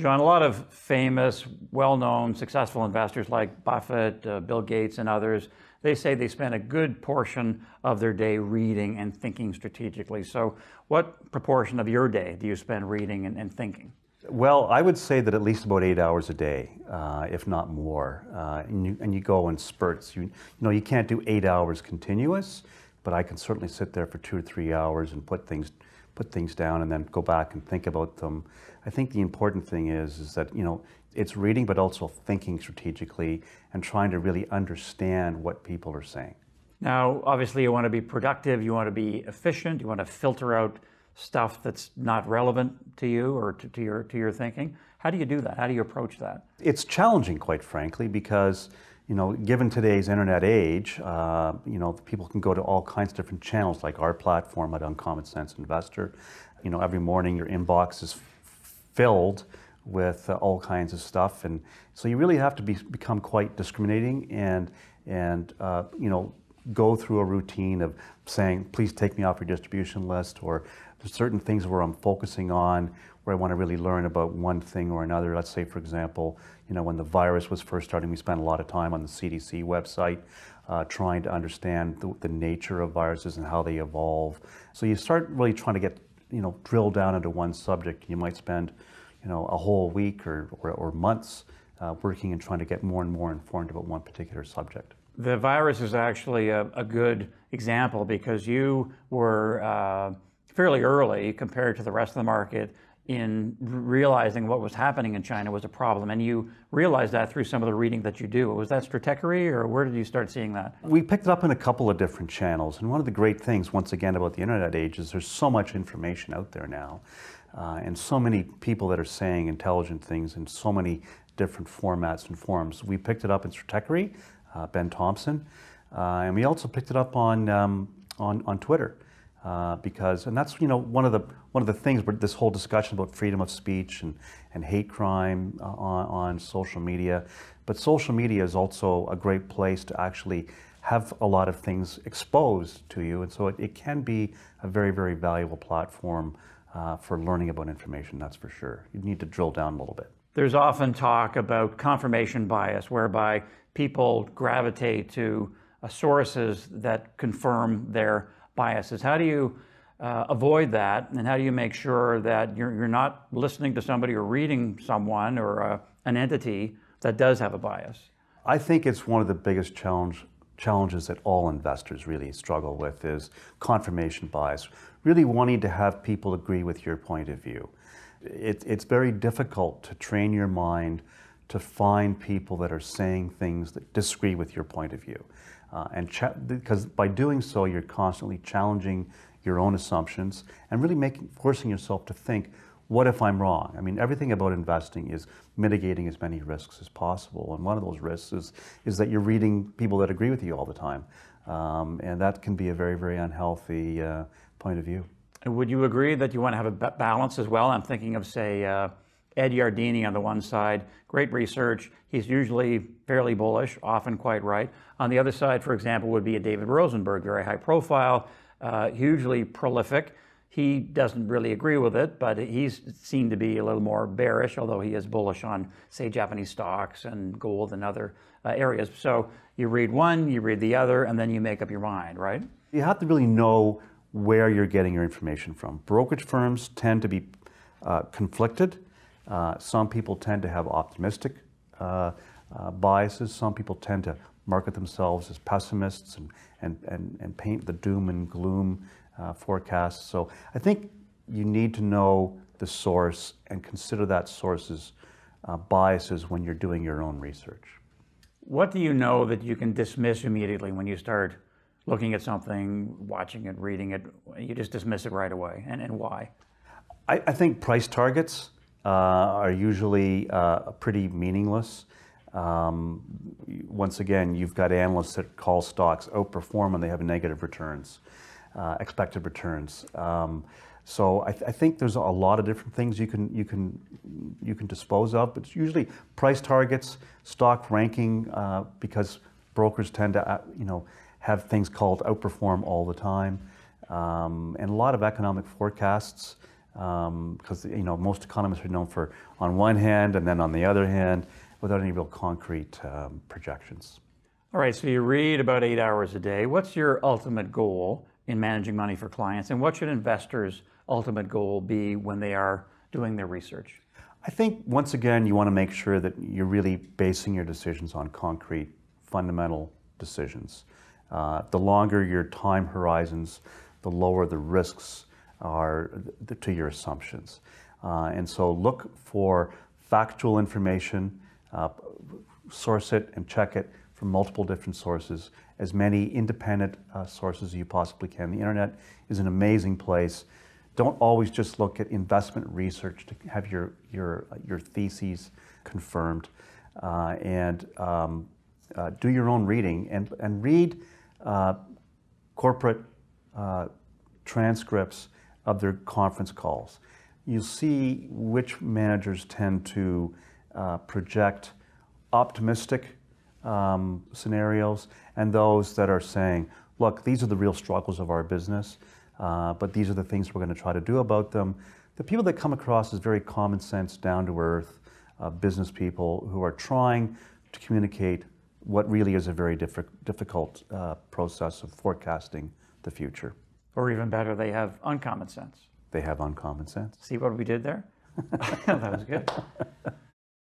John, a lot of famous, well known, successful investors like Buffett, uh, Bill Gates, and others, they say they spend a good portion of their day reading and thinking strategically. So, what proportion of your day do you spend reading and, and thinking? Well, I would say that at least about eight hours a day, uh, if not more. Uh, and, you, and, you, go in spurts. You, you, know, you can't do eight hours continuous, but I can certainly sit there for two or three hours and put things put things down and then go back and think about them. I think the important thing is is that you know it's reading but also thinking strategically and trying to really understand what people are saying. Now, obviously, you want to be productive, you want to be efficient, you want to filter out stuff that's not relevant to you or to, to your to your thinking. How do you do that? How do you approach that? It's challenging, quite frankly, because you know, given today's internet age, uh, you know, people can go to all kinds of different channels, like our platform at Uncommon Sense Investor. You know, every morning your inbox is filled with uh, all kinds of stuff, and so you really have to be, become quite discriminating and and uh, you know go through a routine of saying, please take me off your distribution list, or there's certain things where I'm focusing on where I want to really learn about one thing or another. Let's say, for example, you know, when the virus was first starting, we spent a lot of time on the CDC website uh, trying to understand the, the, nature of viruses and how they evolve. So you start really trying to get, you know, drill down into one subject. You might spend, you know, a whole week or, or, or months uh, working and trying to get more and more informed about one particular subject. The virus is actually a, a good example because you were uh, fairly early compared to the rest of the market in realizing what was happening in China was a problem. And you realized that through some of the reading that you do. Was that stratechery, or where did you start seeing that? We picked it up in a couple of different channels. And one of the great things, once again, about the internet age is there's so much information out there now. Uh, and so many people that are saying intelligent things in so many different formats and forms. We picked it up in Stratechery, uh, Ben Thompson, uh, and we also picked it up on, um, on, on Twitter. Uh, because, and that's you know one of the one of the things where this whole discussion about freedom of speech and, and hate crime uh, on, on social media, but social media is also a great place to actually have a lot of things exposed to you, and so it, it can be a very very valuable platform uh, for learning about information. That's for sure. You need to drill down a little bit. There's often talk about confirmation bias, whereby people gravitate to uh, sources that confirm their biases. How do you uh, avoid that, and how do you make sure that you're, you're not listening to somebody or reading someone or uh, an entity that does have a bias? I think it's one of the biggest challenge, challenges that all investors really struggle with is confirmation bias, really wanting to have people agree with your point of view. It, it's very difficult to train your mind to find people that are saying things that disagree with your point of view. Uh, and because by doing so, you're constantly challenging your own assumptions and really making, forcing yourself to think, what if I'm wrong? I mean, everything about investing is mitigating as many risks as possible. And one of those risks is, is that you're reading people that agree with you all the time. Um, and that can be a very, very unhealthy uh, point of view. Would you agree that you want to have a balance as well? I'm thinking of, say, uh, Ed Yardeni on the one side, great research. He's usually fairly bullish, often quite right. On the other side, for example, would be a David Rosenberg, very high profile, uh, hugely prolific. He doesn't really agree with it, but he's seen to be a little more bearish, although he is bullish on, say, Japanese stocks and gold and other uh, areas. So you read one, you read the other, and then you make up your mind, right? You have to really know where you're getting your information from. Brokerage firms tend to be uh, conflicted uh, some people tend to have optimistic uh, uh, biases. Some people tend to market themselves as pessimists and, and, and, and paint the doom and gloom uh, forecasts. So I think you need to know the source and consider that source's uh, biases when you're doing your own research. What do you know that you can dismiss immediately when you start looking at something, watching it, reading it? You just dismiss it right away, and, and why? I, I think price targets are usually uh, pretty meaningless. Um, once again, you've got analysts that call stocks outperform and they have negative returns, uh, expected returns. Um, so I, th I, think there's a lot of different things you can you can you can dispose of, but it's usually price targets, stock ranking, uh, because brokers tend to uh, you know have things called outperform all the time, um, and a lot of economic forecasts because you know most economists are known for on one hand and then on the other hand, without any real concrete um, projections. All right, so you read about eight hours a day. What's your ultimate goal in managing money for clients, and what should investors' ultimate goal be when they are doing their research? I think once again, you want to make sure that you're really basing your decisions on concrete, fundamental decisions. Uh, the longer your time horizons, the lower the risks are to your assumptions. Uh, and so look for factual information, uh, source it and check it from multiple different sources, as many independent uh, sources as you possibly can. The internet is an amazing place. Don't always just look at investment research to have your, your, your theses confirmed. Uh, and um, uh, do your own reading and, and read uh, corporate uh, transcripts of their conference calls. You see which managers tend to uh, project optimistic um, scenarios and those that are saying, look, these are the real struggles of our business, uh, but these are the things we're going to try to do about them. The people that come across as very common sense, down to earth uh, business people who are trying to communicate what really is a very diffi- difficult uh, process of forecasting the future. Or even better, they have uncommon sense. They have uncommon sense. See what we did there? that was good.